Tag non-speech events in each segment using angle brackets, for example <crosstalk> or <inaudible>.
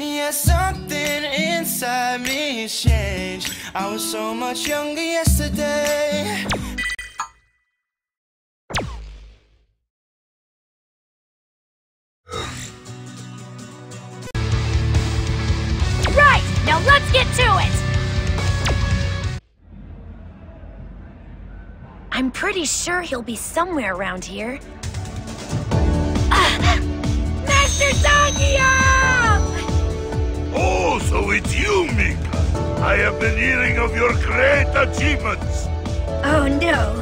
Yeah, something inside me changed. I was so much younger yesterday. Right, now let's get to it! I'm pretty sure he'll be somewhere around here. Have been hearing of your great achievements. Oh no.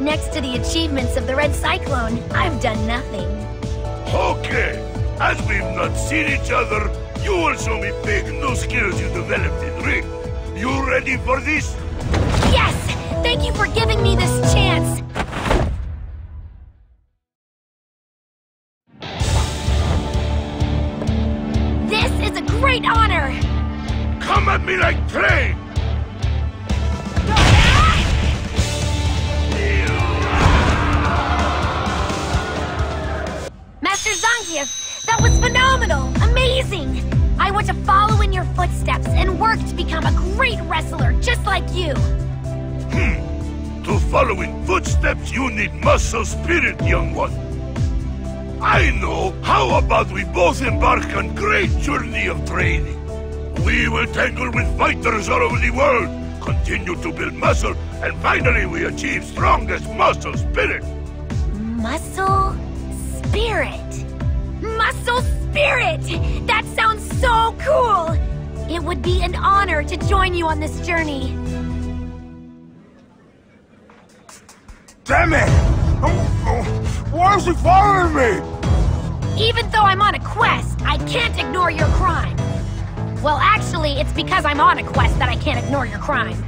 Next to the achievements of the Red Cyclone, I've done nothing. Okay, as we've not seen each other, you will show me big new skills you developed in Ring. You ready for this? Yes! Thank you for giving me this chance! This is a great honor! Come at me like train! Master Zangief, that was phenomenal! Amazing! I want to follow in your footsteps and work to become a great wrestler just like you! Hmm. To follow in footsteps, you need muscle spirit, young one. I know. How about we both embark on great journey of training? We will tangle with fighters all over the world, continue to build muscle, and finally we achieve strongest muscle spirit. Muscle Spirit. Muscle Spirit! That sounds so cool! It would be an honor to join you on this journey. Damn it! Oh, oh, why is he following me? Even though I'm on a quest, I can't ignore your crime. Well, actually, it's because I'm on a quest that I can't ignore your crime.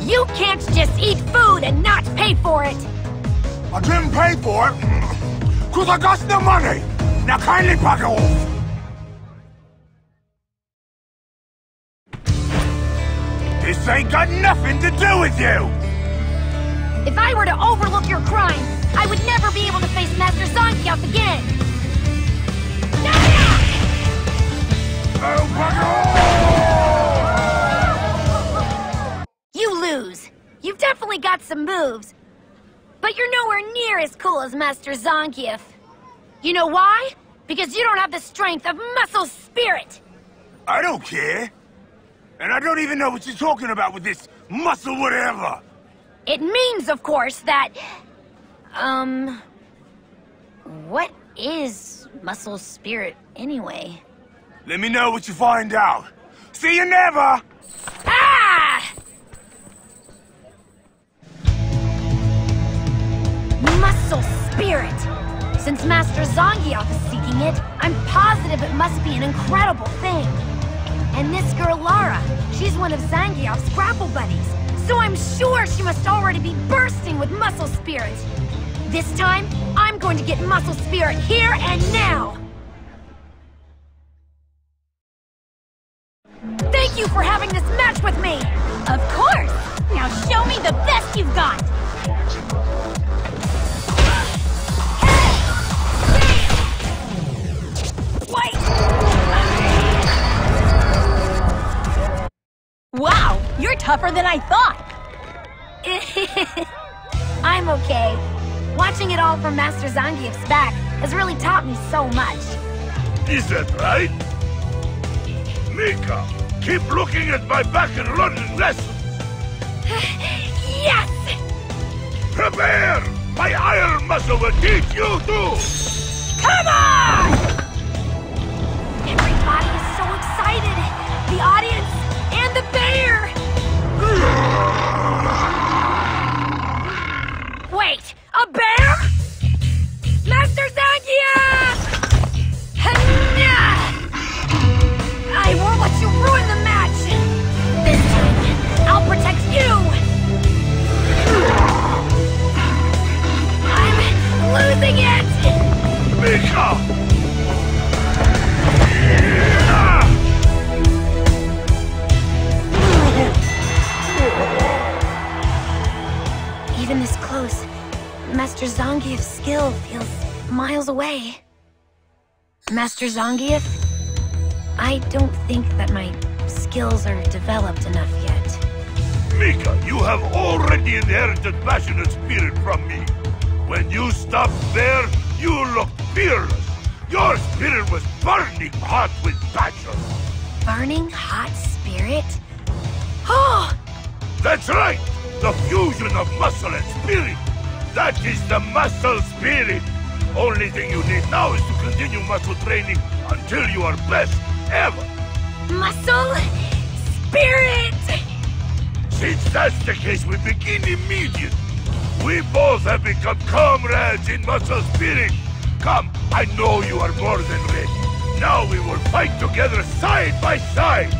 You can't just eat food and not pay for it! I didn't pay for it, <clears throat> cause I got the money. Now kindly back off. This ain't got nothing to do with you. If I were to overlook your crime, I would never be able to face Master Zangief again! You lose. You've definitely got some moves. But you're nowhere near as cool as Master Zangief. You know why? Because you don't have the strength of muscle spirit! I don't care. And I don't even know what you're talking about with this muscle whatever. It means, of course, that... Um... What is muscle spirit, anyway? Let me know what you find out. See you never! Ah! Muscle spirit! Since Master Zangief is seeking it, I'm positive it must be an incredible thing. And this girl Laura, she's one of Zangief's grapple buddies. So I'm sure she must already be bursting with muscle spirit. This time, I'm going to get muscle spirit here and now! You for having this match with me! Of course! Now show me the best you've got! Wow, you're tougher than I thought. <laughs> I'm okay. Watching it all from Master Zangief's back has really taught me so much. Is that right? Mika, keep looking at my back and learning lessons. <sighs> Yes! Prepare! My iron muscle will teach you too! Come on! Everybody is so excited! The audience and the bear! Wait, a bear? Even this close, Master Zangief's skill feels miles away. Master Zangief? I don't think that my skills are developed enough yet. Mika, you have already inherited passionate spirit from me. When you stopped there, you looked fearless. Your spirit was burning hot with passion. Burning hot spirit? Oh! That's right! The fusion of muscle and spirit! That is the muscle spirit! Only thing you need now is to continue muscle training until you are best ever! Muscle? Spirit! Since that's the case, we begin immediately. We both have become comrades in muscle spirit. Come, I know you are more than ready. Now we will fight together side by side.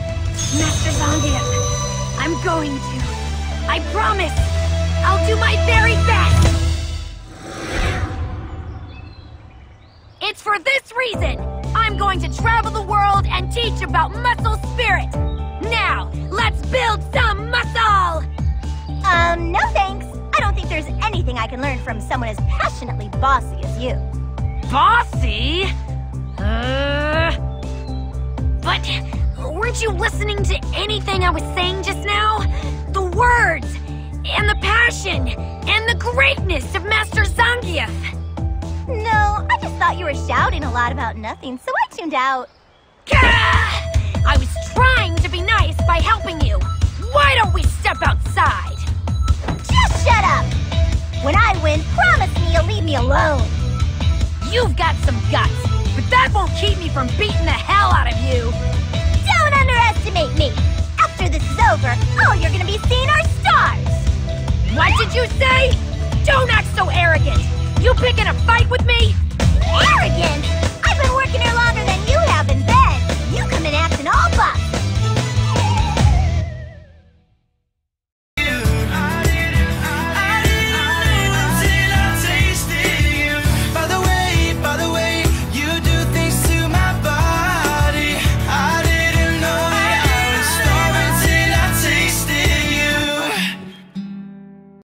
Master Zangief, I'm going to. I promise. I'll do my very best. It's for this reason. I'm going to travel the world and teach about muscle spirit. Now, let's build some muscle! Um, no thanks. I don't think there's anything I can learn from someone as passionately bossy as you. Bossy? Uh... But weren't you listening to anything I was saying just now? Words, and the passion, and the greatness of Master Zangief. No, I just thought you were shouting a lot about nothing, so I tuned out. Gah! I was trying to be nice by helping you. Why don't we step outside? Just shut up! When I win, promise me you'll leave me alone. You've got some guts, but that won't keep me from beating the hell out of you. Don't underestimate me. After this is over, all oh, you're gonna be seeing are stars. What did you say? Don't act so arrogant.